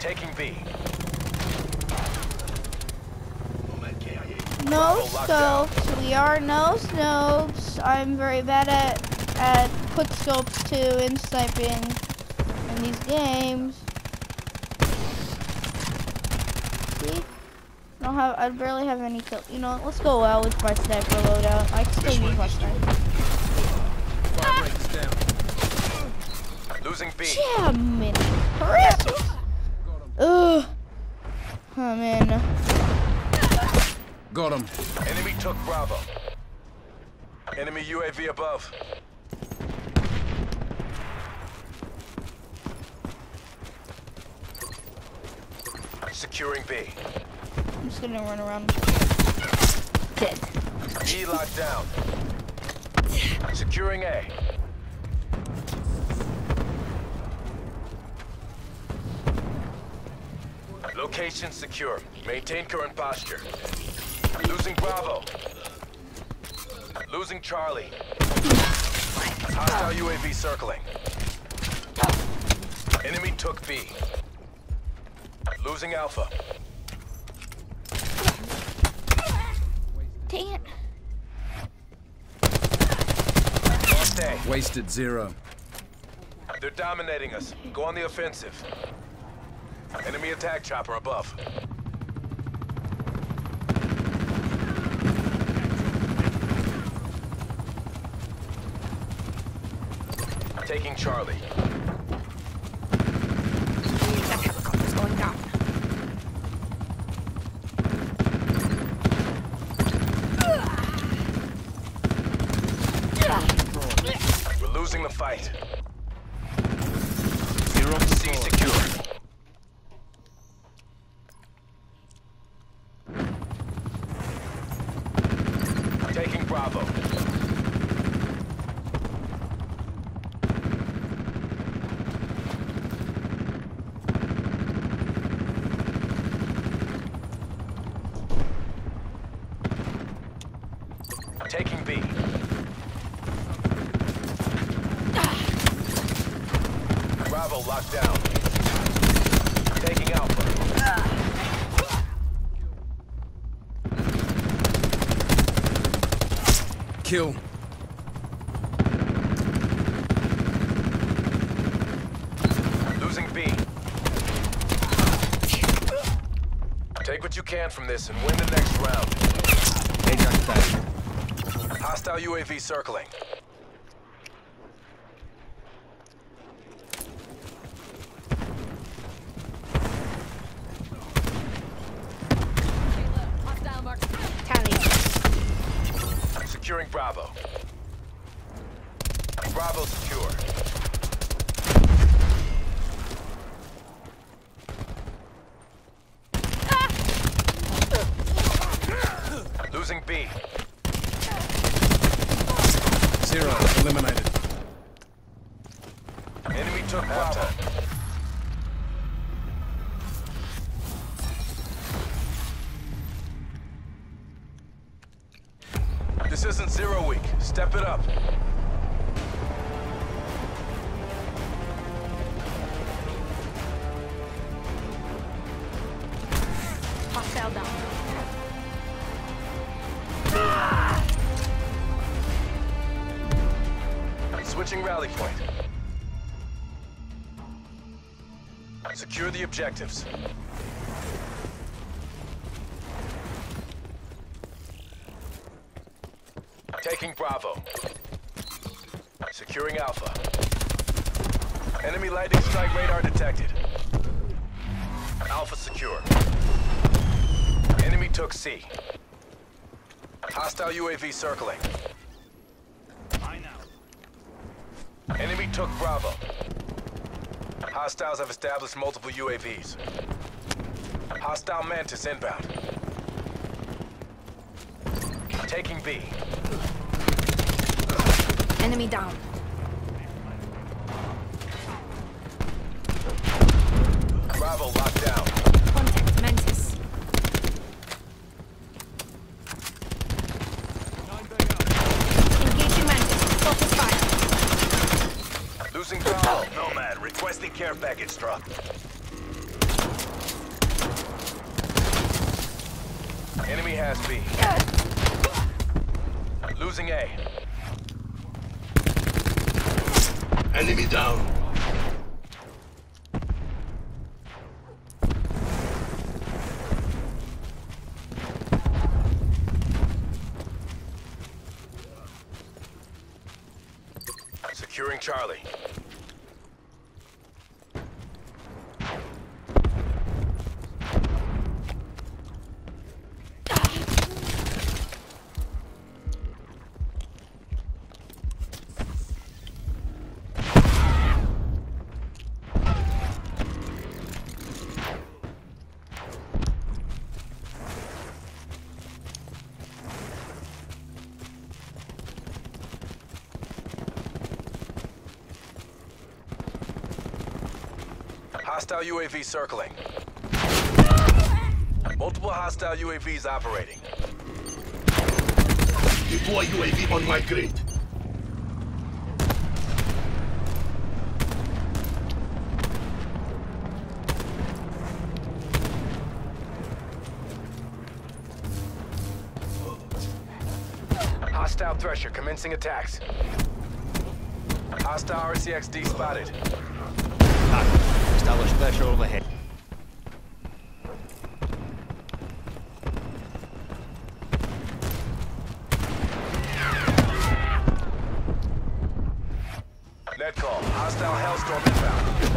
Taking B. No scopes. We are no scopes. I'm very bad at at put scopes too in sniping in these games. See? I don't have. I barely have any kill. You know, let's go out with my sniper loadout. I can still use my sniper. Losing B. Damn it! Chris! Ugh. Oh man. Got him. Enemy took Bravo. Enemy UAV above. Securing B. I'm just gonna run around. Dead. B locked down. Securing A. Location secure. Maintain current posture. Losing Bravo. Losing Charlie. Hostile UAV circling. Enemy took B. Losing Alpha. Dang it. Lost A. Wasted zero. They're dominating us. Go on the offensive. Enemy attack chopper above. Taking Charlie. That helicopter's going down. We're losing the fight. Zero C secure. Taking Bravo. Taking B. Bravo locked down. Taking Alpha. Kill. Losing B. Take what you can from this and win the next round. Ajax back. Hostile UAV circling. Tally. Securing Bravo. Bravo secure. Losing B. Zero. Eliminated. Enemy took Bravo. This isn't zero week. Step it up. Hostile down. Switching rally point. Secure the objectives. Taking Bravo. Securing Alpha. Enemy lightning strike radar detected. Alpha secure. Enemy took C. Hostile UAV circling. Enemy took Bravo. Hostiles have established multiple UAVs. Hostile Mantis inbound. Taking B. Enemy down. Bravo locked down. Spectra. Enemy has B. Losing A. Enemy down. Securing Charlie. Hostile UAV circling. Multiple hostile UAVs operating. Deploy UAV on my grid. Hostile Thresher commencing attacks. Hostile RCXD spotted. Establish pressure overhead. Net call. Hostile Hellstorm inbound.